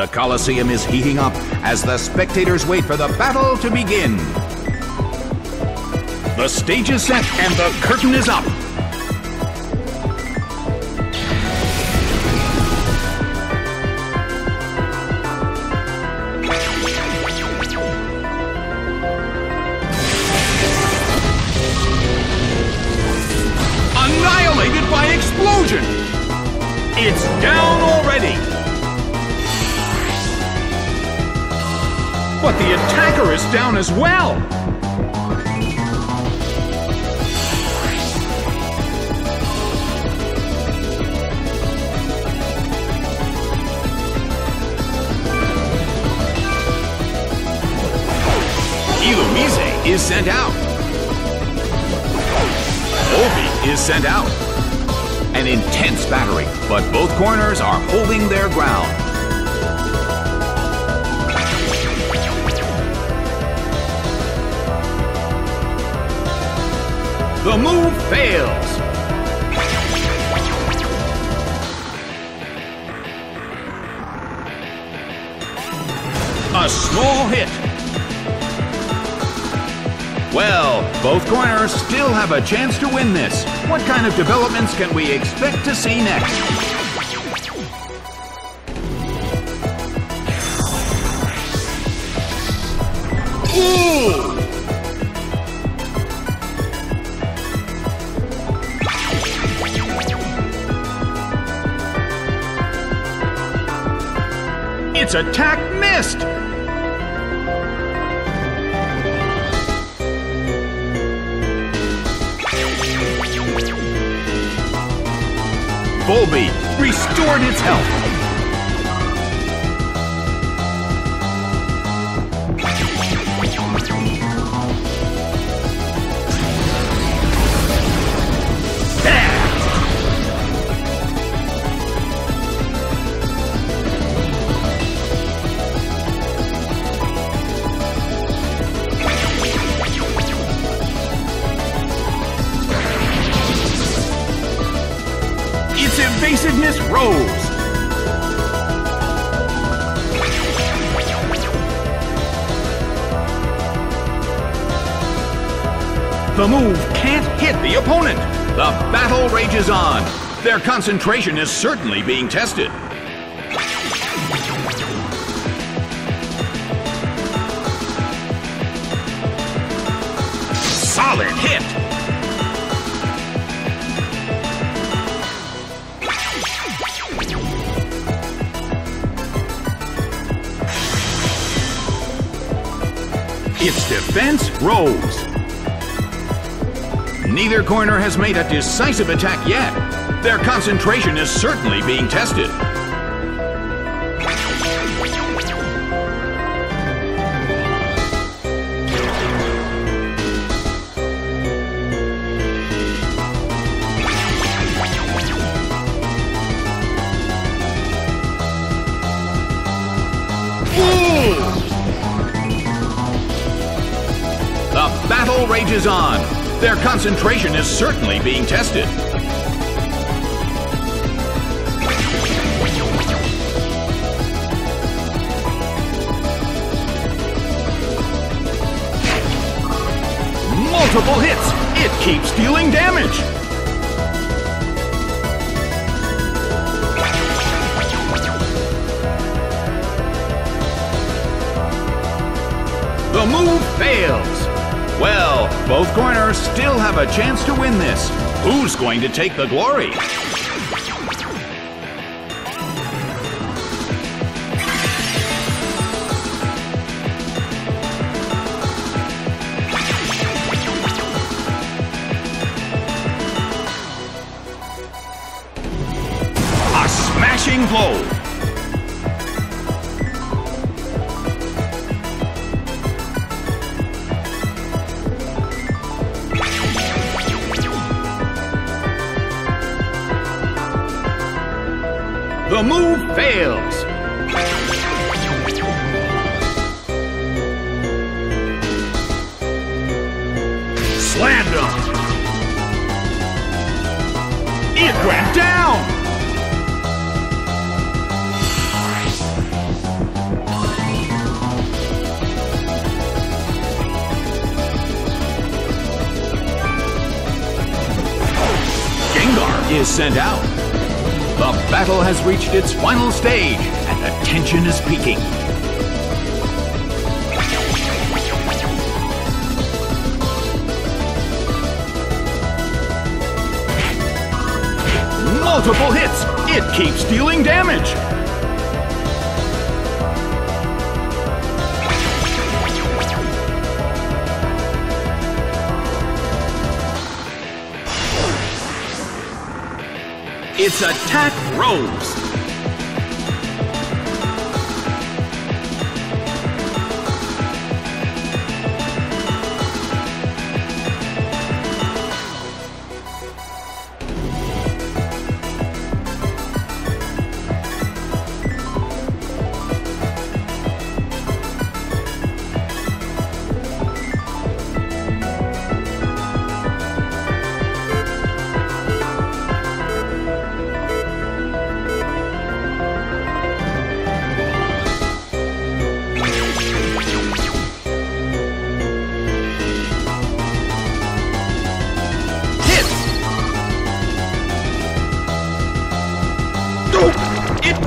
The Colosseum is heating up as the spectators wait for the battle to begin. The stage is set and the curtain is up. But the attacker is down as well! Illumise is sent out. Obi is sent out. An intense battery, but both corners are holding their ground. The move fails. A small hit. Well, both corners still have a chance to win this. What kind of developments can we expect to see next? Its attack missed! Volbeat restored its health. Its evasiveness rose. The move can't hit the opponent. The battle rages on. Their concentration is certainly being tested. Solid hit. Its defense rose. Neither corner has made a decisive attack yet. Their concentration is certainly being tested. Rages on. Their concentration is certainly being tested. Multiple hits. It keeps dealing damage. The move fails. Well, both corners still have a chance to win this. Who's going to take the glory? A smashing blow. Your move fails. Slammed him. It went down. Gengar is sent out. The battle has reached its final stage, and the tension is peaking. Multiple hits! It keeps dealing damage! Its attack rose.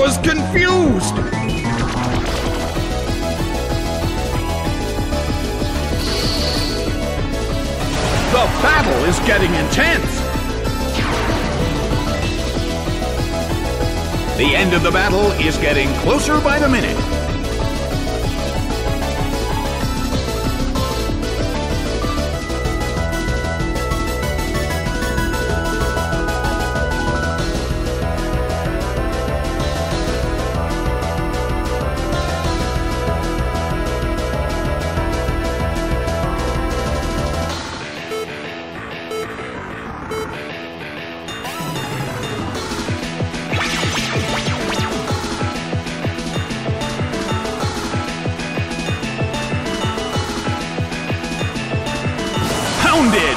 Was confused! The battle is getting intense! The end of the battle is getting closer by the minute.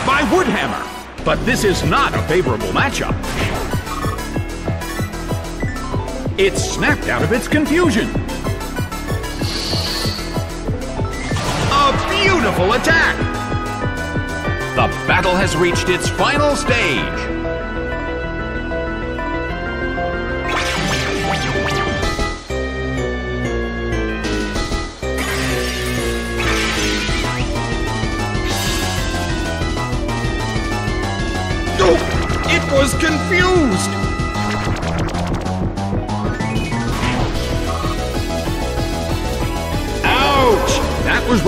By Woodhammer! But this is not a favorable matchup. It snapped out of its confusion. A beautiful attack! The battle has reached its final stage.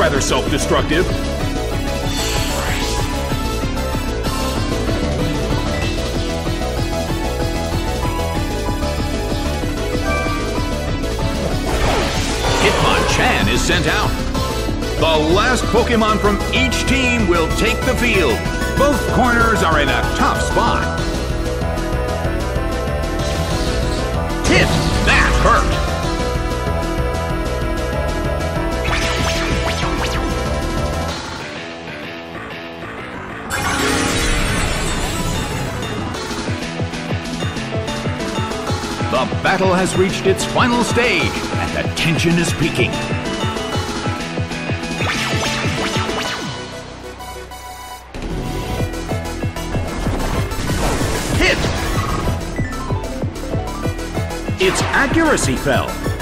Rather self-destructive. Hitmonchan is sent out. The last Pokemon from each team will take the field. Both corners are in a tough spot. Hit! Battle has reached its final stage, and the tension is peaking. Hit! Its accuracy fell.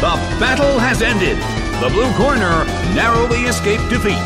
The battle has ended. The blue corner narrowly escaped defeat.